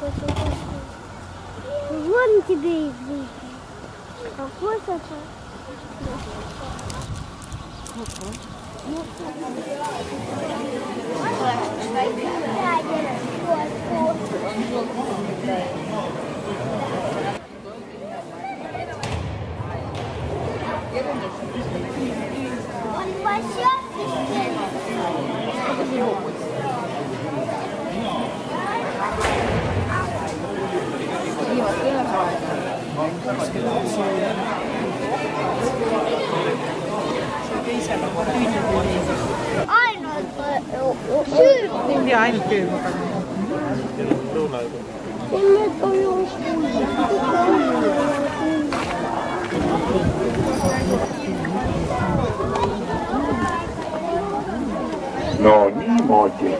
Ну, вон тебе и жизнь. А вот это... Он вообще офигенный. Aynı film. Şimdi aynı film bakalım. Cennet koymuş. No niin, Moiti.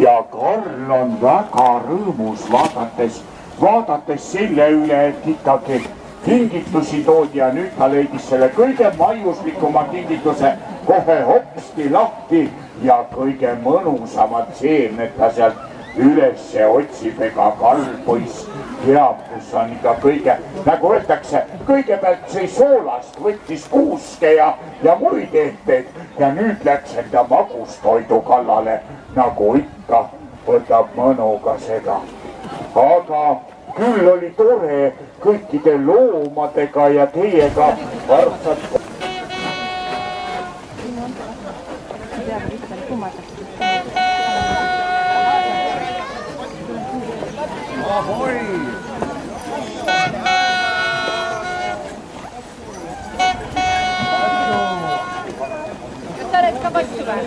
Ja Korlon takarylmus lakates vaadates, selle üle, et ikkagi kingitusi toodi ja nüüd ta leidis selle kõige maiuslikuma kingituse. Kohe hopsti lahti ja kõige mõnusamad seemned ta sealt ülesse otsib, ega Karl poiss teab, kus on ikka kõige, nagu öeldakse, kõigepealt sõi soolast, võttis kuuske ja, ja muid ehteid. Ja nüüd läks enda magustoidu kallale, nagu ikka, võtab mõnuga seda aga küll oli tore kõikide loomadega ja teiega armsad. ahoi. kas sa oled ka patsu või?